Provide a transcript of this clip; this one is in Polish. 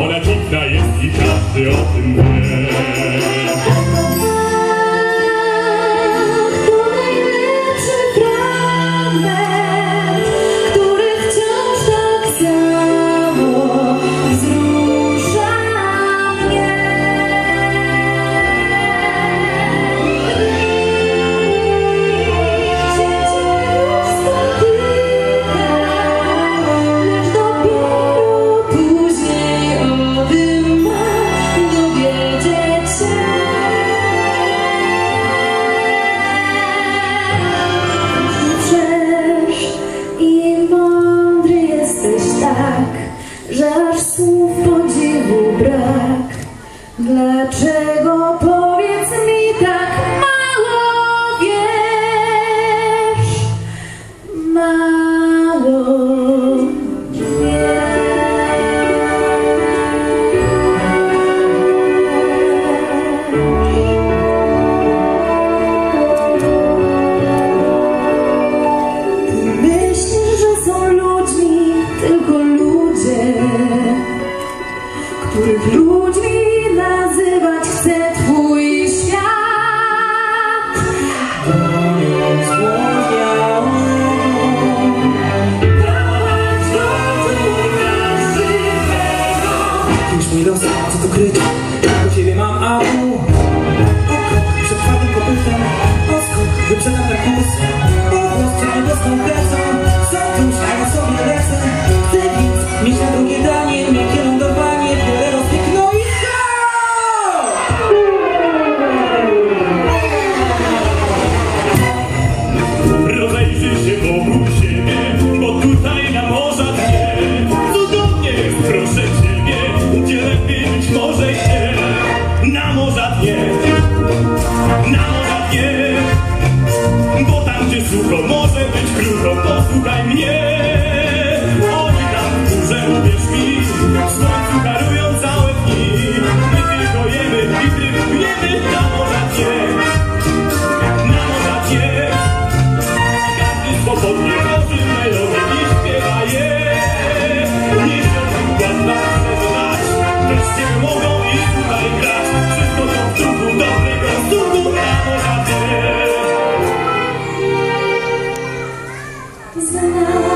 Ona piękna jest i każdy o tym wie. Tengo This is